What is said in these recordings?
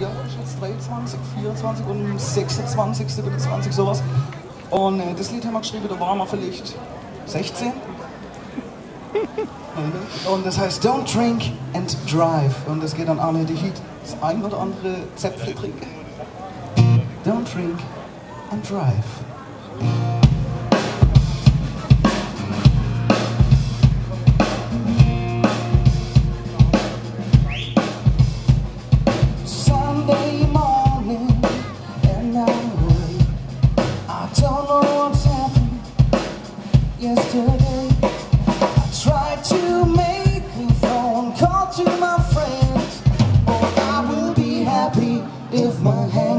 ja, ich hatte 23, 24 und 26, 27, sowas. Und äh, das Lied haben wir geschrieben, da waren wir vielleicht 16. und das heißt Don't Drink and Drive. Und das geht an alle, die Heat das ein oder andere Zäpfle trinken. Don't Drink and Drive. if my head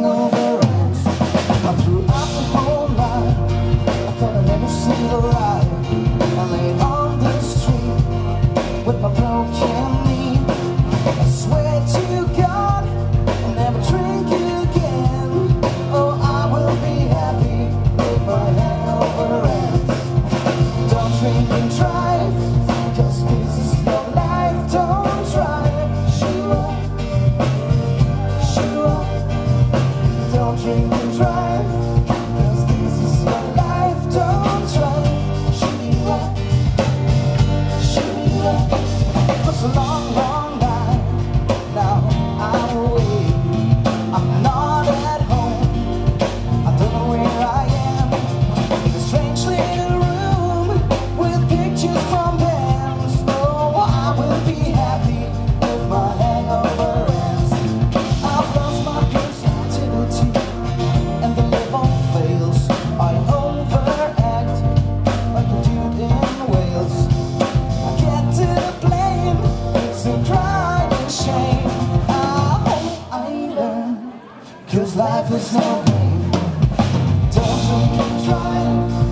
Cause life is no game. Doesn't try.